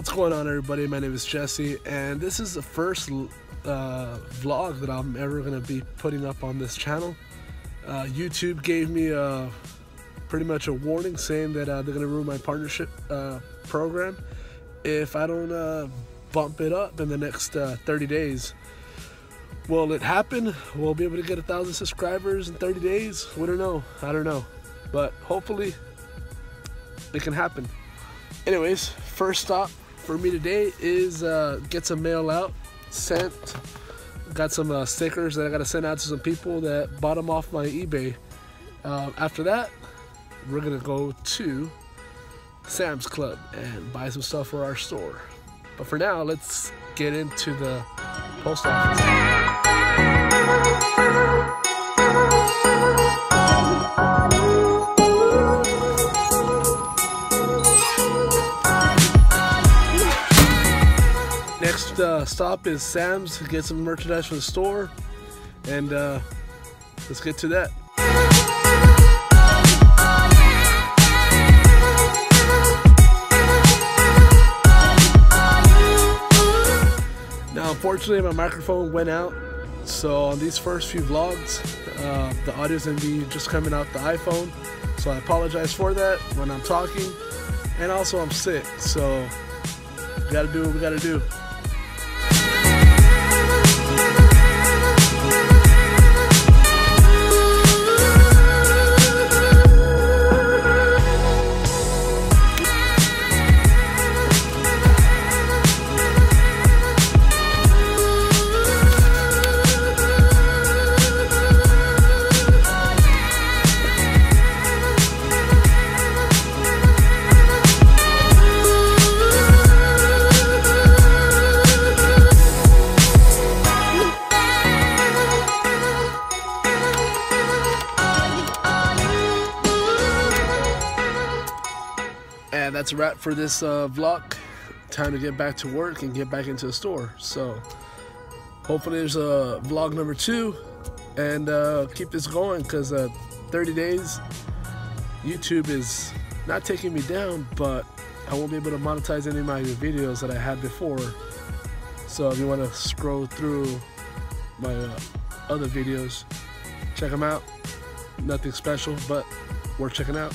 What's going on, everybody? My name is Jesse, and this is the first uh, vlog that I'm ever going to be putting up on this channel. Uh, YouTube gave me a, pretty much a warning saying that uh, they're going to ruin my partnership uh, program if I don't uh, bump it up in the next uh, 30 days. Will it happen? We'll be able to get a thousand subscribers in 30 days? We don't know. I don't know. But hopefully, it can happen. Anyways, first stop for me today is uh, get some mail out, sent. Got some uh, stickers that I gotta send out to some people that bought them off my eBay. Uh, after that, we're gonna go to Sam's Club and buy some stuff for our store. But for now, let's get into the post office. Next uh, stop is Sam's to get some merchandise from the store, and uh, let's get to that. Now, unfortunately, my microphone went out, so on these first few vlogs, uh, the audio's gonna be just coming out the iPhone. So I apologize for that when I'm talking, and also I'm sick, so we gotta do what we gotta do. That's a wrap for this uh, vlog. Time to get back to work and get back into the store. So hopefully there's a vlog number two and uh, keep this going because uh, 30 days YouTube is not taking me down, but I won't be able to monetize any of my videos that I had before. So if you want to scroll through my uh, other videos, check them out. Nothing special, but worth checking out.